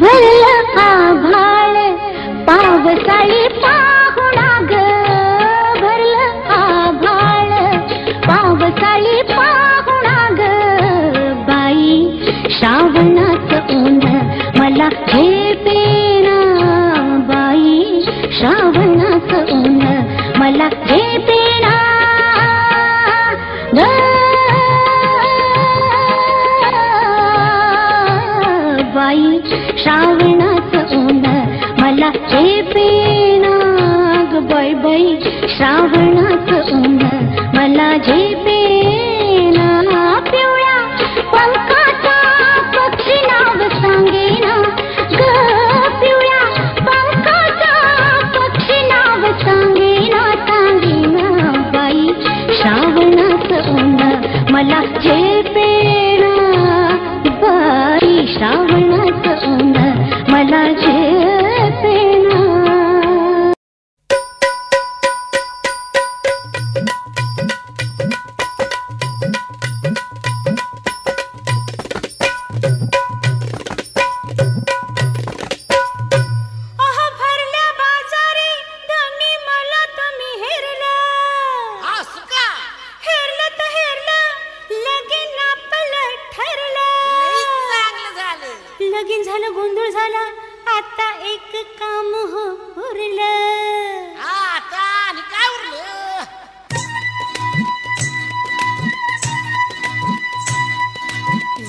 भरलं आभाळ पावसाळी पाहुणा ग भरलं आभाळ. पावसाळी पाहुणा ग बाई श्रावणाचं ऊन मला पेणा बाई श्रावण बाई श्रावणाचं ऊन मला झेपेना पेणाग बाई बाई श्रावणाचं ऊन मला जे पिवळ्या पंखाचा पक्षी नाव सांगेना. ग पिवळ्या पंखाचा पक्षी नाव बाई श्रावणाचं ऊन मला झेप लगीन झालं गोंधळ झाला. आता एक काम हो उरलं. आता आणि काय उरलं?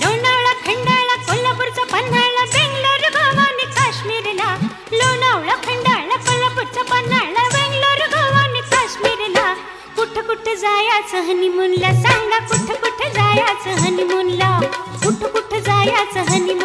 लोणावळा खंडाळा कोल्हापूरचा पन्हाळा बेंगलोर गोवा आणि काश्मीरला. लोणावळा खंडाळा कोल्हापूरचा पन्हाळा बेंगलोर गोवा आणि काश्मीरला. कुठं कुठं जायचं हनीमूनला सांगा कुठं कुठं जायचं हनीमूनला कुठं कुठं जायचं हनीमूनला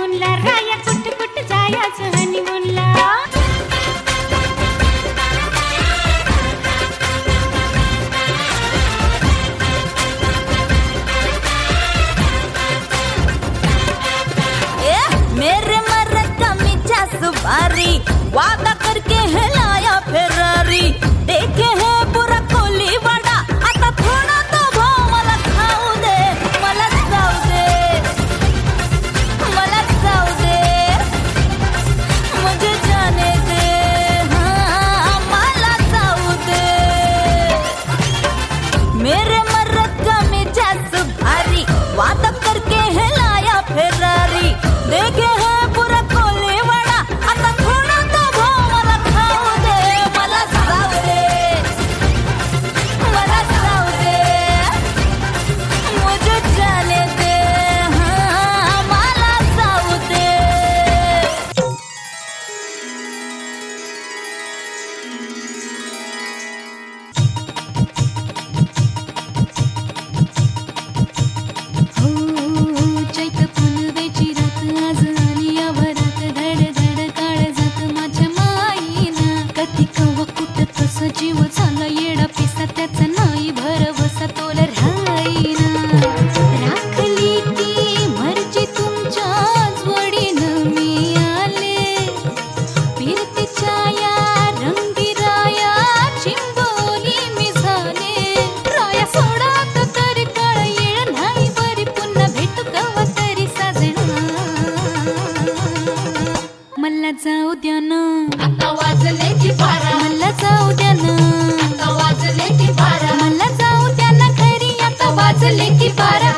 जीव झाला येडा पिसा त्याचा नाही भरवसा. तोल जाऊ द्या ना. मला जाऊ द्या ना. आता वाजले की बारा. मला जाऊ द्या ना घरी आता वाजले की बारा.